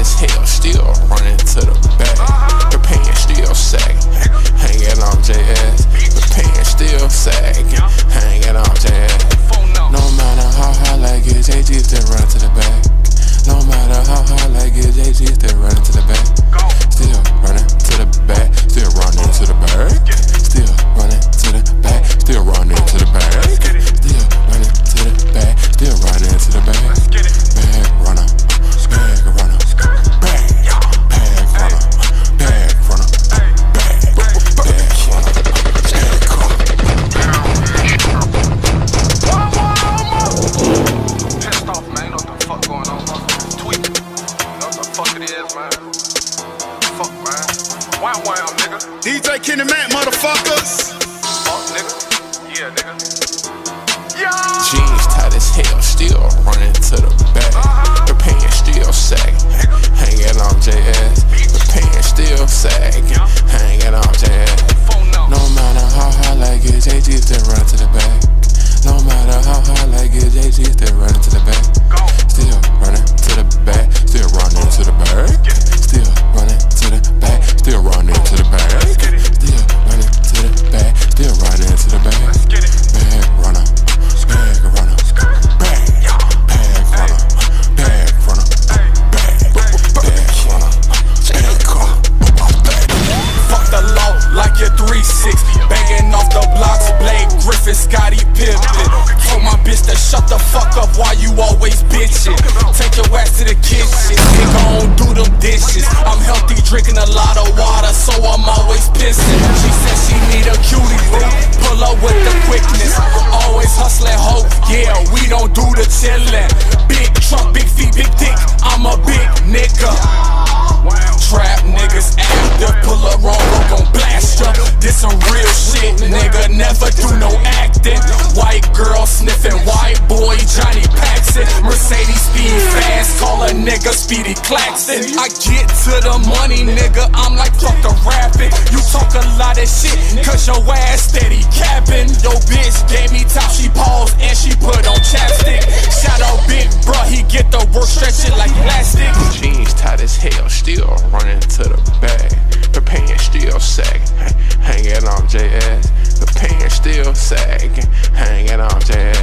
as hell, still running to the back. The pants still sagging, hanging on JS. The pants still sagging, Wow, wow, nigga. DJ Kenny Mac, motherfuckers. Fuck, nigga. Yeah, nigga. Jeans tight as hell, still running Griffin, Scottie Pippen. Told my bitch to shut the fuck up why you always bitching. Take your ass to the kitchen, nigga, don't do them dishes. I'm healthy, drinking a lot of water, so I'm always pissing. She said she need a cutie boo, pull up with the quickness. Always hustling, hope, yeah, we don't do the chillin'. Never do no acting. White girl sniffing, white boy Johnny Paxson. Mercedes speed fast, call a nigga Speedy Claxton. I get to the money, nigga, I'm like fuck the rapping. You talk a lot of shit, cause your ass steady capping. Yo bitch gave me top, she paused and she put on chapstick. Shout out big bruh, he get the work stretching like plastic. Sagging, hanging on JS.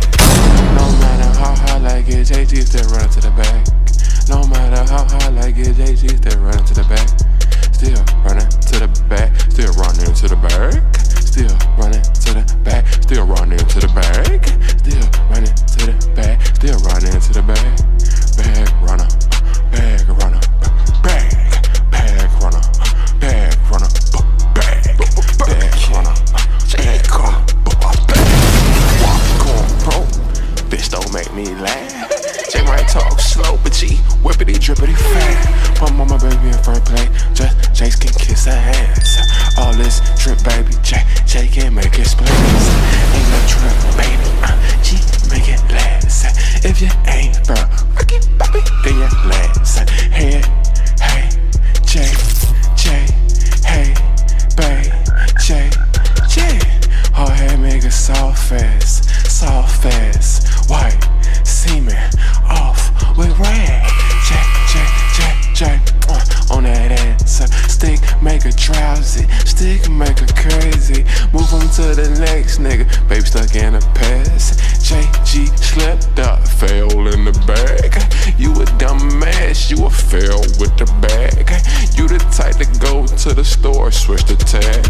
No matter how hard like it, JG still running to the back. No matter how hard like it, JG still running to the back. Still running to the back, still running to the back. Still running to the back, still running to the back. Still running to the back, still running to the back. Me laugh. J might talk slow, but G whippity drippity fast. My mama baby in first place, just Jace can kiss her ass. All this drip baby, J J can make it splash. Ain't no trip baby, uh, G make it last. If you ain't bro, Ricky Bobby, then you last. Hey, hey, J J, hey, babe, J J. Her head make it soft fast, soft fast, white semen off with rag. J J J J uh, on that ass. Stick make her drowsy, stick make her crazy. Move on to the next nigga, baby stuck in the past. JG slipped up, fell in the bag. You a dumbass, you a fail with the bag. You the type to go to the store, switch the tag.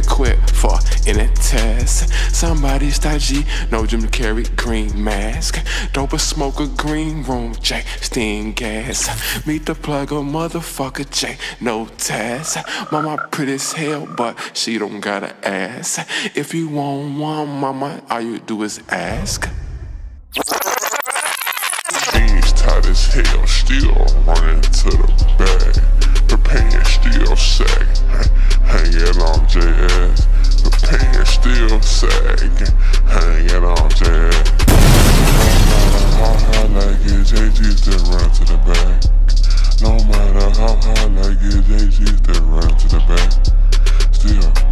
Equipped for any test. Somebody style G, no Jim Carrey green mask. Dope a smoke a green room, J sting gas. Meet the plug a motherfucker, J no test. Mama pretty as hell, but she don't got an ass. If you want one, mama, all you do is ask. Jeans tight as hell, still running to the bag. The pants still sagging, hanging on JS. The pants still sagging, hanging on JS. No matter how hard like it, JG still run to the back. No matter how hard like it, JG still run to the back. Still